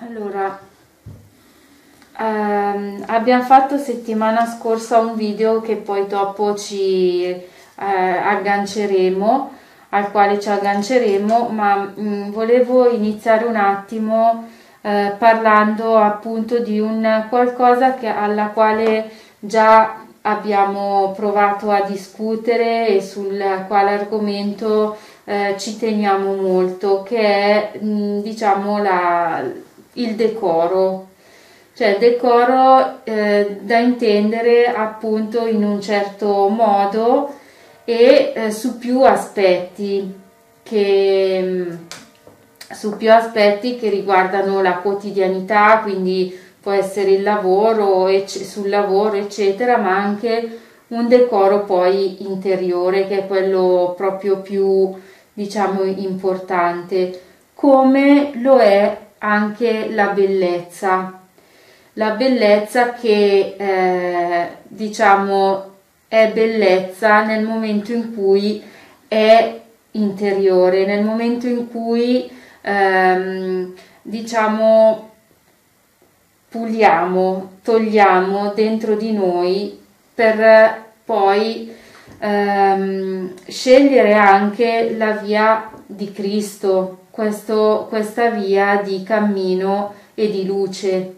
Allora, ehm, abbiamo fatto settimana scorsa un video che poi dopo ci eh, agganceremo, al quale ci agganceremo, ma mh, mm, volevo iniziare un attimo eh, parlando appunto di un qualcosa che, alla quale già abbiamo provato a discutere e sul quale argomento eh, ci teniamo molto, che è mh, diciamo la, il decoro, cioè il decoro eh, da intendere appunto in un certo modo e eh, su più aspetti che mm, su più aspetti che riguardano la quotidianità, quindi può essere il lavoro, ecc- sul lavoro, eccetera, ma anche un decoro poi interiore che è quello proprio più diciamo importante, come lo è anche la bellezza. La bellezza che eh, diciamo è bellezza nel momento in cui è interiore, nel momento in cui ehm, diciamo puliamo, togliamo dentro di noi per poi ehm, scegliere anche la via di Cristo, questo, questa via di cammino e di luce.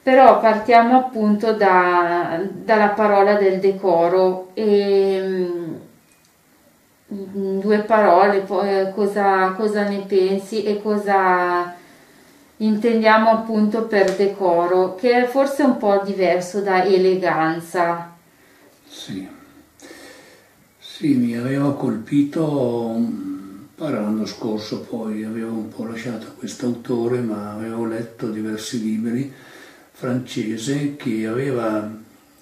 Però partiamo appunto da, dalla parola del decoro e in due parole poi cosa, cosa ne pensi e cosa intendiamo appunto per decoro, che è forse un po' diverso da eleganza. Sì, sì mi aveva colpito l'anno scorso, poi avevo un po' lasciato questo autore, ma avevo letto diversi libri francese che aveva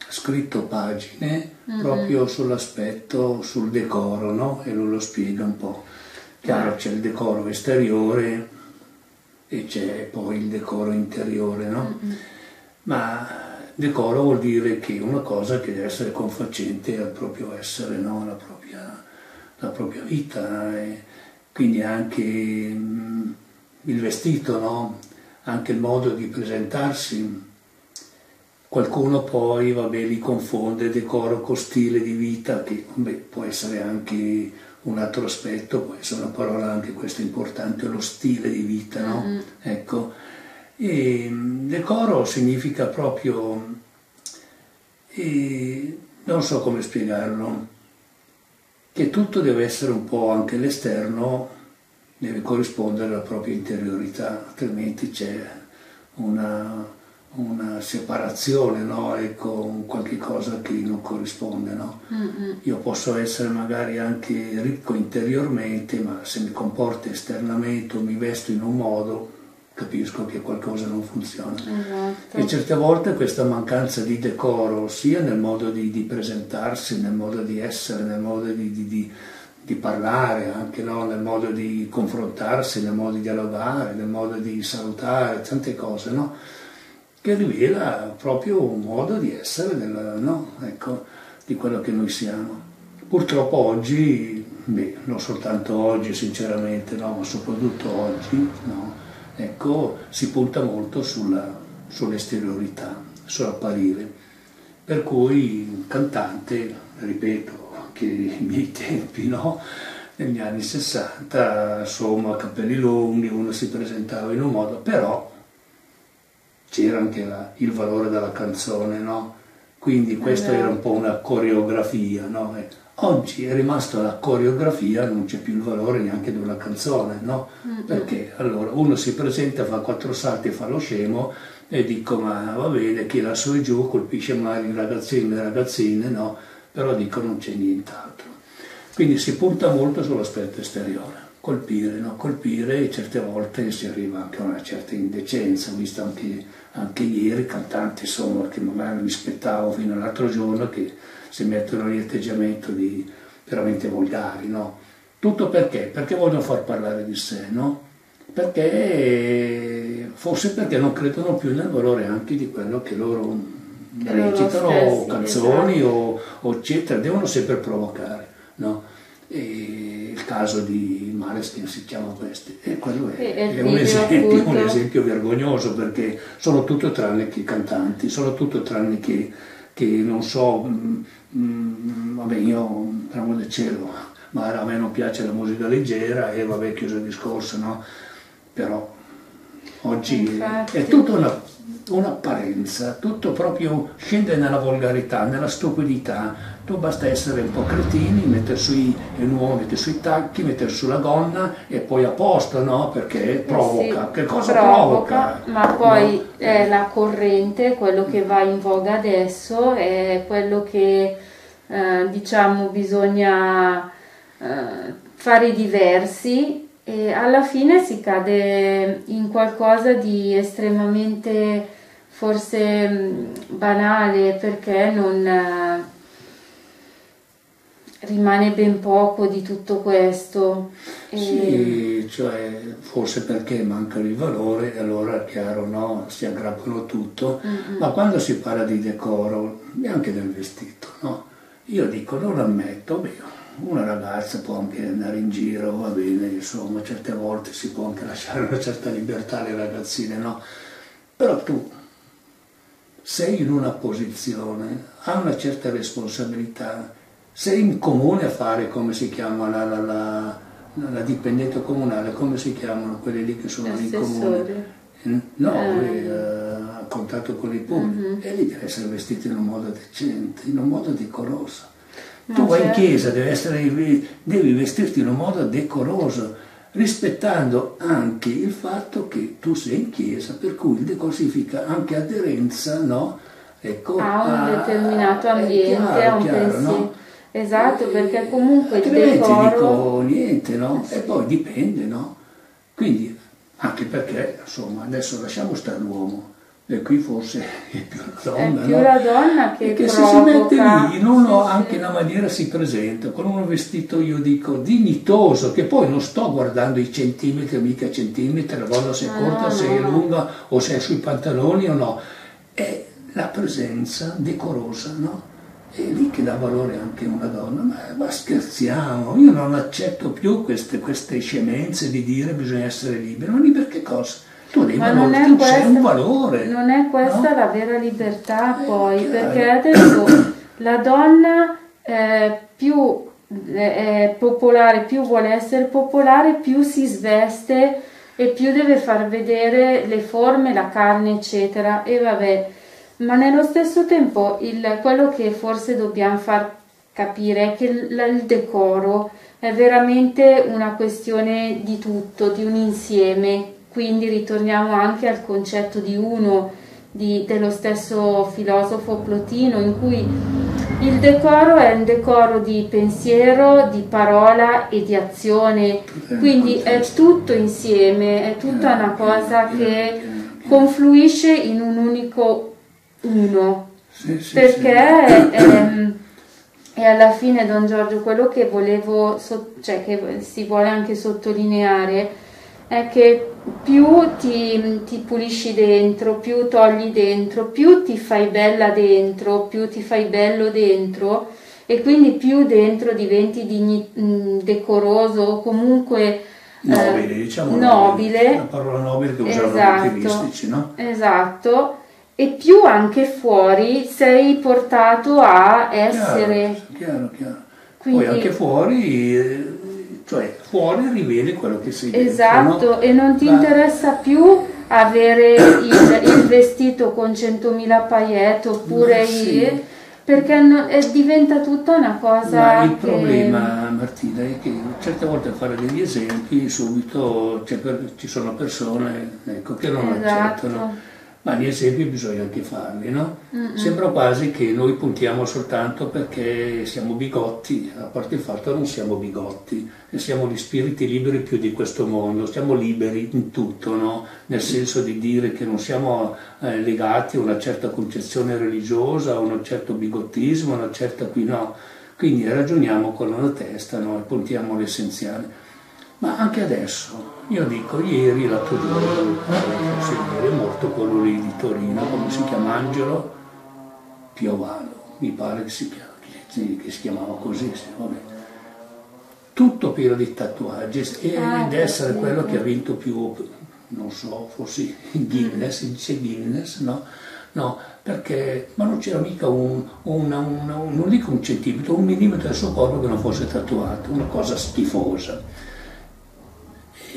scritto pagine mm-hmm. proprio sull'aspetto, sul decoro, no? E lui lo spiega un po'. Chiaro, c'è il decoro esteriore e c'è poi il decoro interiore, no? Mm-hmm. Ma decoro vuol dire che una cosa che deve essere confacente al proprio essere, no? alla, propria, alla propria vita. E quindi anche mm, il vestito, no? anche il modo di presentarsi Qualcuno poi vabbè, li confonde decoro con stile di vita, che vabbè, può essere anche un altro aspetto, può essere una parola anche questa importante, lo stile di vita, no? Mm-hmm. Ecco. E decoro significa proprio, e non so come spiegarlo, che tutto deve essere un po' anche l'esterno, deve corrispondere alla propria interiorità, altrimenti c'è una una separazione, no? ecco, qualche cosa che non corrisponde. No? Mm-hmm. Io posso essere magari anche ricco interiormente, ma se mi comporto esternamente o mi vesto in un modo, capisco che qualcosa non funziona. Esatto. E certe volte questa mancanza di decoro, sia nel modo di, di presentarsi, nel modo di essere, nel modo di, di, di parlare, anche no? nel modo di confrontarsi, nel modo di dialogare, nel modo di salutare, tante cose, no? che rivela proprio un modo di essere della, no? ecco, di quello che noi siamo. Purtroppo oggi, beh, non soltanto oggi sinceramente, ma soprattutto oggi, no, ecco, si punta molto sull'esteriorità, sull'apparire. Per cui un cantante, ripeto, anche ai miei tempi, no? negli anni 60, insomma, capelli lunghi, uno si presentava in un modo, però c'era anche la, il valore della canzone, no? Quindi questa era un po' una coreografia, no? Oggi è rimasta la coreografia, non c'è più il valore neanche di una canzone, no? Perché allora uno si presenta, fa quattro salti e fa lo scemo e dico ma va bene, chi la su e giù colpisce magari i ragazzini e le ragazzine, no? Però dico non c'è nient'altro. Quindi si punta molto sull'aspetto esteriore colpire, no? colpire e certe volte si arriva anche a una certa indecenza, ho visto anche, anche ieri cantanti insomma, che magari mi aspettavo fino all'altro giorno che si mettono in atteggiamento di veramente volgari, no? Tutto perché? Perché vogliono far parlare di sé, no? Perché forse perché non credono più nel valore anche di quello che loro recitano, o canzoni esatto. o, o eccetera, devono sempre provocare, no? E il caso di male si chiama questi. E quello è, è, è un, esempio, un, esempio, vergognoso perché sono tutto tranne che cantanti, sono tutto tranne che, che non so, mh, mm, mh, mm, vabbè io, per amore del cielo, ma a me non piace la musica leggera e vabbè chiuso il discorso, no? Però oggi Infatti. è tutta una, un'apparenza, tutto proprio scende nella volgarità, nella stupidità, tu basta essere un po' cretini, mettere sui nuovi, mettere sui tacchi, mettere sulla gonna e poi a posto, no? Perché provoca. Sì, che cosa provoca? provoca? Ma poi no? è la corrente, quello che va in voga adesso, è quello che eh, diciamo bisogna eh, fare diversi e alla fine si cade in qualcosa di estremamente forse mm, banale perché non eh, rimane ben poco di tutto questo. E... Sì, cioè forse perché manca il valore e allora è chiaro, no? Si aggrappano tutto, mm-hmm. ma quando si parla di decoro, neanche del vestito, no? Io dico, non ammetto, beh, una ragazza può anche andare in giro, va bene, insomma, certe volte si può anche lasciare una certa libertà alle ragazzine, no? Però tu sei in una posizione, hai una certa responsabilità, sei in comune a fare come si chiama la, la, la, la dipendente comunale, come si chiamano quelli lì che sono in comune? No, eh. a contatto con i pubblici, uh-huh. e lì deve essere vestito in un modo decente, in un modo decoroso tu vai in certo. chiesa, essere, devi vestirti in un modo decoroso, rispettando anche il fatto che tu sei in chiesa, per cui il decoro significa anche aderenza no? ecco, a un a, determinato ambiente, chiaro, a un chiaro, pensiero. No? Esatto, perché comunque il decoro... dico niente, no? E poi dipende, no? Quindi, anche perché, insomma, adesso lasciamo stare l'uomo, e qui forse è più la donna, più no? la donna che, che se si mette lì uno sì, anche sì. una maniera si presenta con uno vestito io dico dignitoso che poi non sto guardando i centimetri mica centimetri la donna se è corta no, se è lunga o se è sui pantaloni o no è la presenza decorosa no? è lì che dà valore anche una donna ma, ma scherziamo io non accetto più queste, queste scemenze di dire bisogna essere liberi ma liberi che cosa? Tu devi Ma non è questa, un valore. Non è questa no? la vera libertà eh, poi, perché adesso la donna eh, più è popolare, più vuole essere popolare, più si sveste e più deve far vedere le forme, la carne, eccetera. E vabbè, ma nello stesso tempo il, quello che forse dobbiamo far capire è che il, il decoro è veramente una questione di tutto, di un insieme quindi ritorniamo anche al concetto di uno di, dello stesso filosofo Plotino, in cui il decoro è un decoro di pensiero, di parola e di azione, quindi è tutto insieme, è tutta una cosa che confluisce in un unico uno, perché è, è, è alla fine, Don Giorgio, quello che volevo, cioè che si vuole anche sottolineare, è che più ti, ti, pulisci dentro, più togli dentro, più ti fai bella dentro, più ti fai bello dentro e quindi più dentro diventi digni, mm, decoroso o comunque nobile, eh, diciamo nobile. La parola nobile che usano esatto, i mistici, no? Esatto. E più anche fuori sei portato a essere. Chiaro, chiaro, chiaro. Quindi, Poi anche fuori eh, cioè fuori riveli quello che sei dentro. Esatto, no? e non ti interessa più avere il, il vestito con 100.000 paillette oppure sì. il, perché non, è, diventa tutta una cosa. Ma il che... problema, Martina, è che certe volte a fare degli esempi subito per, ci sono persone ecco, che non esatto. accettano ma gli esempi bisogna anche farli, no? Mm-hmm. Sembra quasi che noi puntiamo soltanto perché siamo bigotti, a parte il fatto che non siamo bigotti, e siamo gli spiriti liberi più di questo mondo, siamo liberi in tutto, no? Nel senso di dire che non siamo eh, legati a una certa concezione religiosa, a un certo bigottismo, a una certa qui no. Quindi ragioniamo con la testa no? e puntiamo all'essenziale. Ma anche adesso, io dico, ieri, l'altro giorno, è morto quello lì di Torino, come si chiama Angelo Piovano, mi pare che si, chiama, che si chiamava così, sì, tutto pieno di tatuaggi e, Ah, ed essere capito. quello che ha vinto più, non so, forse Guinness, si dice Guinness, no? No, perché, ma non c'era mica un, una- una- un- non dico un centimetro, un millimetro del suo corpo che non fosse tatuato, una cosa schifosa.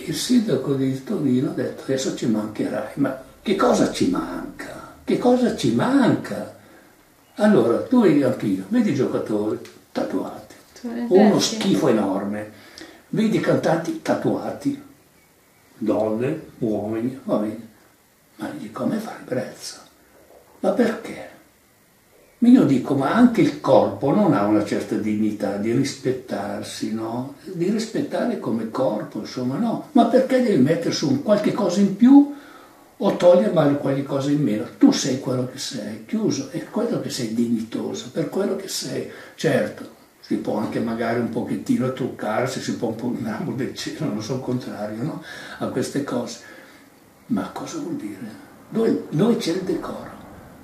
Il sindaco di Torino ha detto adesso ci mancherai, ma che cosa ci manca? Che cosa ci manca? Allora, tu e anche io, vedi i giocatori tatuati, uno schifo enorme, vedi i cantanti tatuati, donne, uomini, va bene, ma gli dico a me fa ribrezza. Ma perché? Io dico, ma anche il corpo non ha una certa dignità di rispettarsi, no? Di rispettare come corpo, insomma, no. Ma perché devi mettere su un qualche cosa in più o togliere qualche cosa in meno? Tu sei quello che sei, chiuso, è quello che sei dignitoso, per quello che sei. Certo, si può anche magari un pochettino truccare, se si può un po' un ramo del cielo, non sono contrario, no? A queste cose. Ma cosa vuol dire? Dove, dove c'è il decoro?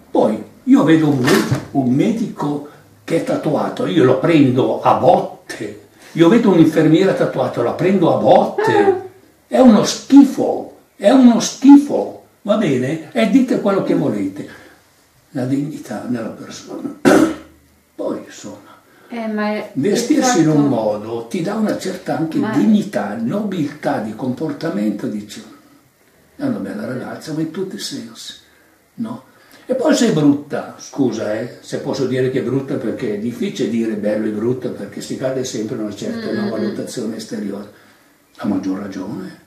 Poi io vedo un, med- un medico che è tatuato, io lo prendo a botte. Io vedo un'infermiera tatuata, la prendo a botte. È uno schifo, è uno schifo, va bene? E dite quello che volete. La dignità nella persona. Poi insomma, Eh, vestirsi in un fatto- modo ti dà una certa anche Ma- dignità, nobiltà di comportamento, dici, è una bella ragazza, ma in tutti i sensi, no? E poi sei brutta, scusa, eh, se posso dire che è brutta perché è difficile dire bello e brutto perché si cade sempre in una certa Mm. una valutazione esteriore. A maggior ragione,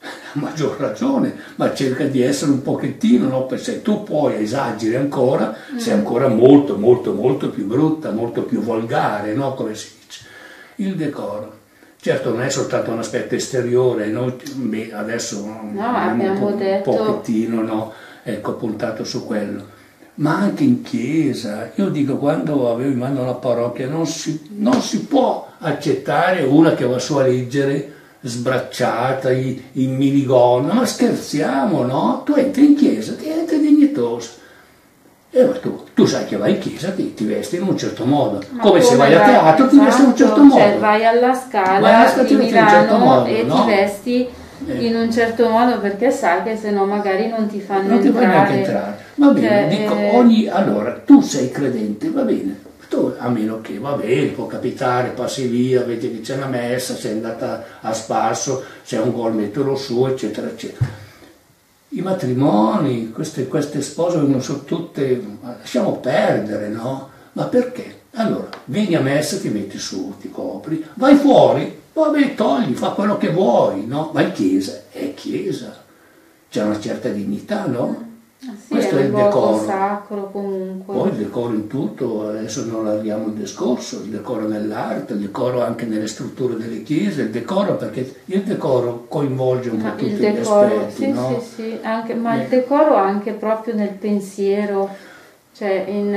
a maggior ragione, ma cerca di essere un pochettino, no? Se tu poi esageri ancora, sei ancora molto, molto, molto più brutta, molto più volgare, no? Come si dice. Il decoro. Certo non è soltanto un aspetto esteriore, noi adesso abbiamo un, po- detto- un pochettino no? Ecco, puntato su quello, ma anche in chiesa. Io dico, quando avevo in mano la parrocchia, non si, non si può accettare una che va su a leggere sbracciata, in, in minigonna, ma scherziamo, no? Tu entri in chiesa, ti entri dignitoso. E ma tu, tu sai che vai in chiesa, ti, ti vesti in un certo modo, Ma come, se vai a teatro ti vesti in un certo esatto, modo. Cioè vai alla scala Vai alla scala, in certo Milano modo, e no? ti vesti. In un certo modo perché sai che se no magari non ti fanno non ti entrare. neanche entrare. Va bene, Cioè, dico, eh, ogni, allora, tu sei credente, va bene, tu, a meno che, va bene, può capitare, passi via, vedi che c'è una messa, sei andata a spasso, c'è un gol, mettilo su, eccetera, eccetera. I matrimoni, queste, queste spose non sono tutte, lasciamo perdere, no? Ma perché? Allora, vieni a messa, ti metti su, ti copri, vai fuori, vabbè, togli, fa quello che vuoi, no? Ma in chiesa è chiesa, c'è una certa dignità, no? ah, sì, questo è è il decoro. sacro comunque. Poi il decoro in tutto, adesso non allarghiamo il discorso, il decoro nell'arte, il decoro anche nelle strutture delle chiese, il decoro perché il decoro coinvolge un Ma po' il tutti gli decoro, aspetti, sì, no? sì, sì, anche, ma Eh. il decoro anche proprio nel pensiero, cioè in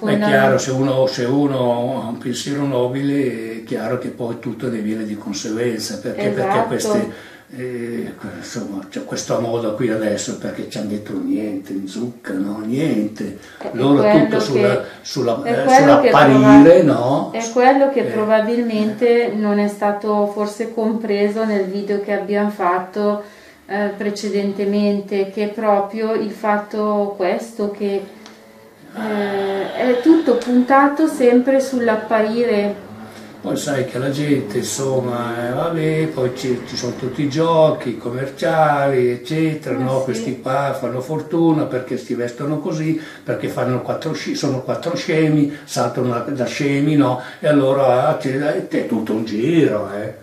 uh, è chiaro, se uno, se uno ha un pensiero nobile, è chiaro che poi tutto ne viene di conseguenza, perché, perché Esatto. queste, eh, insomma, c'è questa moda qui adesso perché ci hanno detto niente, in zucca, no? Niente. È Loro tutto sulla, che- sulla, eh, che sull'apparire, no? È quello che Eh. probabilmente non è stato forse compreso nel video che abbiamo fatto eh, precedentemente, che è proprio il fatto questo che eh, è tutto puntato sempre sull'apparire. Poi sai che la gente, insomma, eh, vabbè, poi ci, ci sono tutti i giochi commerciali, eccetera, Eh no? sì. Questi qua fanno fortuna perché si vestono così, perché fanno quattro, sono quattro scemi, saltano da, da scemi, no? E allora è tutto un giro, eh.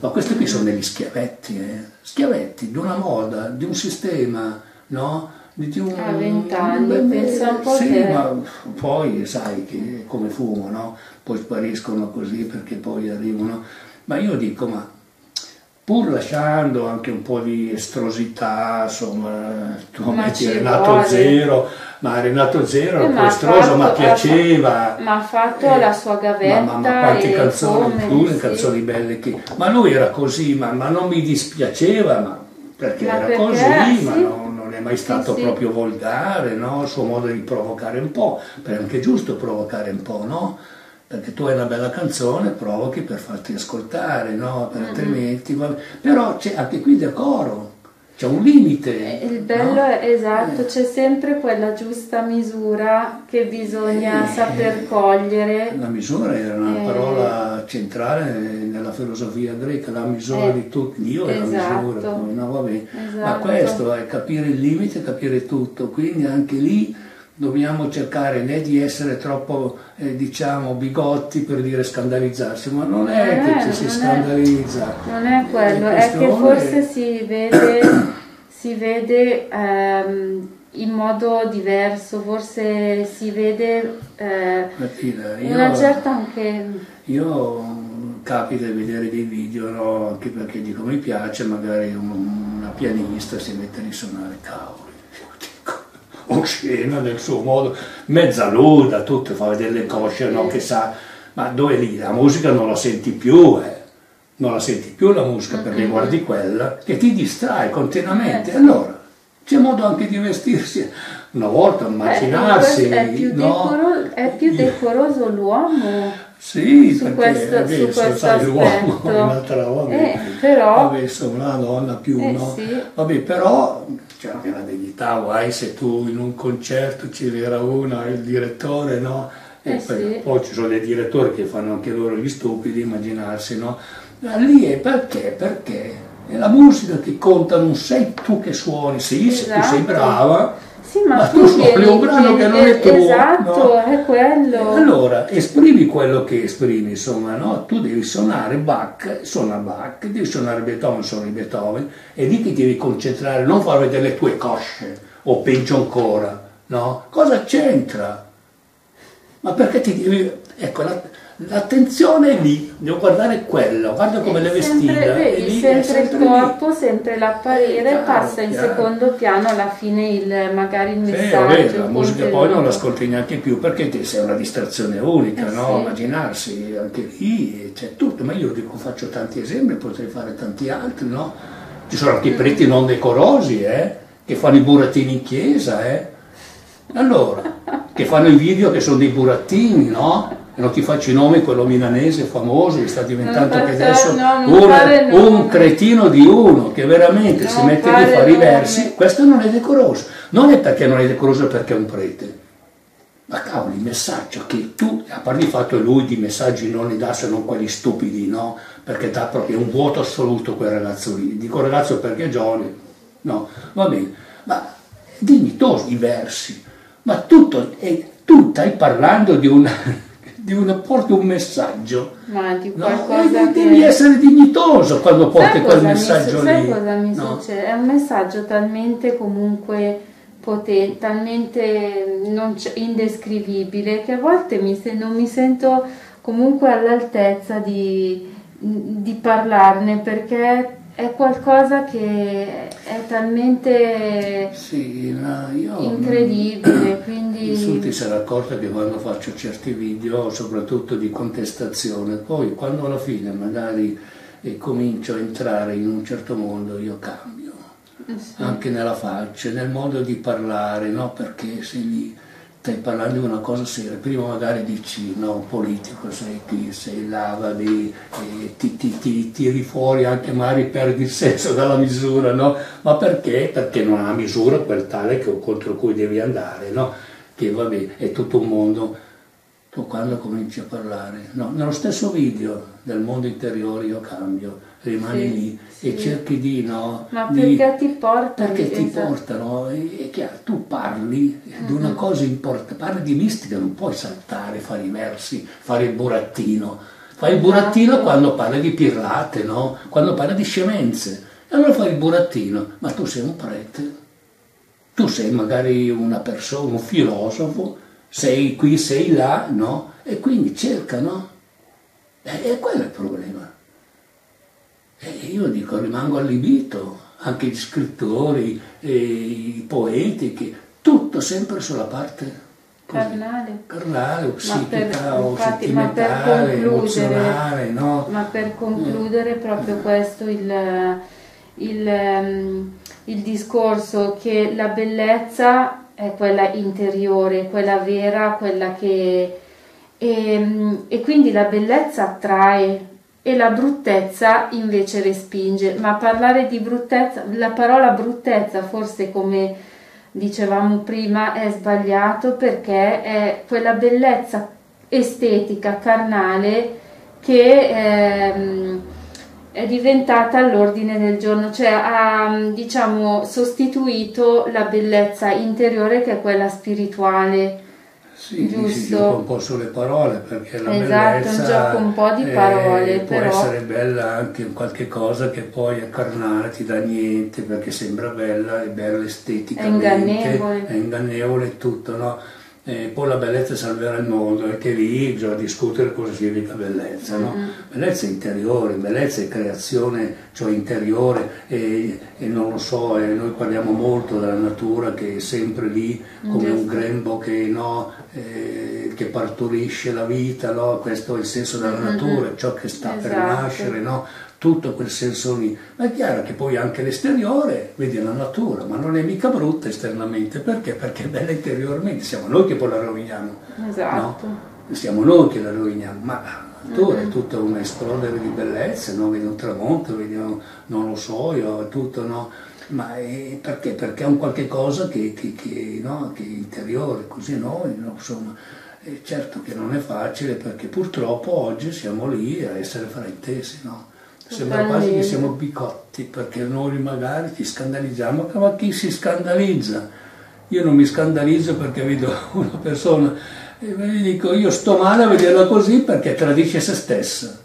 Ma questi qui sono degli schiavetti, eh. Schiavetti di una moda, di un sistema, no? Di, di un, A vent'anni, Beh, pensa un po' Sì, te. ma poi sai che come fumo, no? Poi spariscono così perché poi arrivano. Ma io dico, ma pur lasciando anche un po' di estrosità, insomma, tu Ma metti Renato vuole. Zero, ma Renato Zero Eh, era un ma po' estroso, ma piaceva. Ma ha fatto Eh, la sua gavetta ma, ma, ma quante canzoni, le sì. canzoni belle che... Ma lui era così, ma, ma non mi dispiaceva, ma perché Ma era perché, così, ma sì. non è mai stato sì. proprio volgare, no? Il suo modo di provocare un po', perché è anche giusto provocare un po', no? perché tu hai una bella canzone, provochi per farti ascoltare, no? Per altrimenti, va... però c'è anche qui del coro, c'è un limite. Eh, il bello no? è esatto, eh. c'è sempre quella giusta misura che bisogna eh, saper cogliere. La misura era una eh. parola centrale nella filosofia greca, la misura di tutto, Dio è esatto. la misura, poi, no, vabbè. Esatto. ma questo è capire il limite, capire tutto, quindi anche lì dobbiamo cercare né di essere troppo eh, diciamo bigotti per dire scandalizzarsi ma non è non che è, ci si scandalizza è, non è quello è che forse si vede si vede ehm, in modo diverso forse si vede eh, Martina, io, una certa anche io capita di vedere dei video no? anche perché dico mi piace magari un, una pianista si mette a risuonare cavolo oscena nel suo modo, mezza nuda, tutto, fa vedere le cosce, no, che sa, ma dove lì? La musica non la senti più, eh. non la senti più la musica perché mm-hmm. guardi quella che ti distrae continuamente. Eh. Allora, c'è modo anche di vestirsi una volta, immaginarsi. È più, no? decoro, è più decoroso l'uomo. Sì, su questo, vabbè, su questo sai, l'uomo è un'altra vabbè, eh, però, vabbè, una donna più, eh, no? Sì. Vabbè, però c'è anche la dignità, guai se tu in un concerto ci vera una, il direttore, no? E eh, poi, sì. poi, ci sono dei direttori che fanno anche loro gli stupidi, immaginarsi, no? Ma lì è perché? Perché è la musica che conta, non sei tu che suoni, sì, esatto. se tu sei esatto. brava, sì, ma, ma tu suoni un brano che non è tuo. Esatto, no? è quello. Allora, esprimi quello che esprimi, insomma, no? Tu devi suonare Bach, suona Bach, devi suonare Beethoven, suoni Beethoven, e lì ti devi concentrare, non far vedere le tue cosce, o peggio ancora, no? Cosa c'entra? Ma perché ti devi... Ecco, la, L'attenzione è lì, devo guardare quello, guarda come le vestita. Vedi, lì, sempre, sempre, il corpo, lì. sempre l'apparire, eh, passa in chiaro. secondo piano alla fine il, magari il messaggio. Sì, la musica poi non l'ascolti neanche più perché ti sei una distrazione unica, eh, no? Sì. Immaginarsi, anche lì c'è tutto, ma io dico faccio tanti esempi, potrei fare tanti altri, no? Ci sono anche i preti non decorosi, eh? Che fanno i burattini in chiesa, eh? Allora, che fanno i video che sono dei burattini, no? Non ti faccio i nomi, quello milanese famoso che sta diventando anche adesso no, un, un, cretino di uno che veramente non si mette lì a fare i versi, questo non è decoroso, non è perché non è decoroso perché è un prete, ma cavolo il messaggio che tu, a parte il fatto che lui di messaggi non ne dà se non quelli stupidi, no? Perché dà proprio un vuoto assoluto quel ragazzo lì, dico ragazzo perché è giovane, no, va bene, ma dignitoso i versi, ma tutto, e tu stai parlando di un di una, porti un messaggio. Ma di qualcosa no? che... Devi essere dignitoso quando porti quel messaggio mi, lì. Sai cosa mi no? succede? È un messaggio talmente comunque potente, talmente indescrivibile che a volte mi, non mi sento comunque all'altezza di, di parlarne perché è qualcosa che è talmente sì, no, io, incredibile. Quindi... Su ti sarà accorta che quando faccio certi video, soprattutto di contestazione, poi quando alla fine magari eh, comincio a entrare in un certo mondo, io cambio. Eh sì. Anche nella faccia, nel modo di parlare, no? Perché sei lì stai parlando di una cosa seria, prima magari dici no, politico, sei qui, sei là, va lì, ti, ti, ti, tiri fuori anche magari perdi il senso della misura, no? Ma perché? Perché non ha misura quel tale che, contro cui devi andare, no? Che vabbè, è tutto un mondo. Tu quando cominci a parlare, no, nello stesso video del mondo interiore io cambio, rimani sì, lì. E cerchi di no. Ma di, perché ti portano? Perché ti esatto. portano, è chiaro, tu parli mm-hmm. di una cosa importante, parli di mistica, non puoi saltare, fare i versi, fare il burattino. Fai il burattino esatto. quando parli di pirlate, no? Quando parli di scemenze. E allora fai il burattino, ma tu sei un prete, tu sei magari una persona, un filosofo, sei qui, sei là, no? E quindi cerca, no? E quello è il problema. E io dico, rimango allibito, anche gli scrittori, i poeti, che tutto sempre sulla parte carnale, carnale o psichica o infatti, sentimentale, emozionale. No? Ma per concludere eh. proprio questo il, il, ehm, il discorso che la bellezza è quella interiore, quella vera, quella che e, e quindi la bellezza attrae e la bruttezza invece respinge. Ma parlare di bruttezza, la parola bruttezza forse come dicevamo prima è sbagliato perché è quella bellezza estetica, carnale che ehm, è diventata all'ordine del giorno, cioè ha diciamo sostituito la bellezza interiore che è quella spirituale sì, Giusto. si gioca un po' sulle parole perché la esatto, bellezza un gioco un po' di parole, eh, può però... essere bella anche qualche cosa che poi è carnale, ti dà niente perché sembra bella, è bella esteticamente, è ingannevole, è ingannevole tutto, no? E poi la bellezza salverà il mondo, anche lì bisogna discutere cosa significa bellezza. No? Mm-hmm. Bellezza interiore, bellezza è creazione cioè interiore e, e non lo so, e noi parliamo molto della natura che è sempre lì come un grembo che, no, eh, che partorisce la vita, no? questo è il senso della mm-hmm. natura, ciò che sta esatto. per nascere. No? Tutto quel senso lì. Ma è chiaro che poi anche l'esteriore, vedi la natura, ma non è mica brutta esternamente, perché? Perché è bella interiormente, siamo noi che poi la roviniamo. Esatto. No? Siamo noi che la roviniamo, ma la natura mm-hmm. è tutta un esplodere di bellezza, no? vedi un tramonto, vedi, non lo so, io, è tutto, no? Ma è perché? Perché è un qualche cosa che, che, che, no? che è interiore, così noi, no? insomma. E certo che non è facile perché purtroppo oggi siamo lì a essere fraintesi, no? Sembra quasi che siamo bicotti perché noi magari ci scandalizziamo, ma chi si scandalizza? Io non mi scandalizzo perché vedo una persona e mi dico io sto male a vederla così perché tradisce se stessa.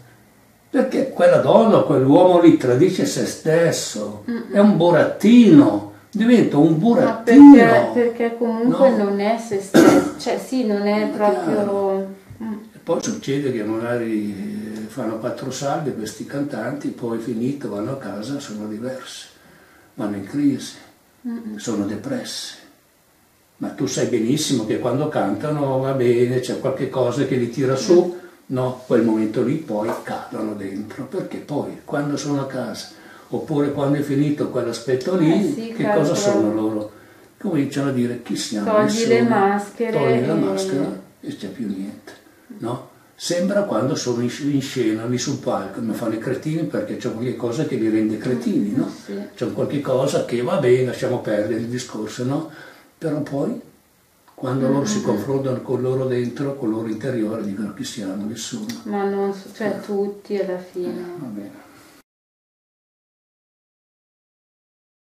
Perché quella donna, quell'uomo lì tradisce se stesso, è un burattino, diventa un burattino. Perché, perché, comunque no? non è se stesso, cioè sì, non è proprio... Mm. E poi succede che magari fanno quattro salve questi cantanti, poi finito vanno a casa, sono diversi, vanno in crisi, sono depressi. Ma tu sai benissimo che quando cantano va bene, c'è qualche cosa che li tira su, no, quel momento lì poi cadono dentro, perché poi quando sono a casa, oppure quando è finito quell'aspetto lì, eh sì, che cosa sono loro? Cominciano a dire chi siamo, togli le maschere, togli la maschera e c'è più niente, no? Sembra quando sono in scena, lì sul palco, mi fanno i cretini perché c'è qualche cosa che li rende cretini, no? C'è qualche cosa che va bene, lasciamo perdere il discorso, no? Però poi, quando loro si confrontano con loro dentro, con loro interiore, dicono chi siamo, nessuno. Ma non, cioè tutti alla fine. va bene.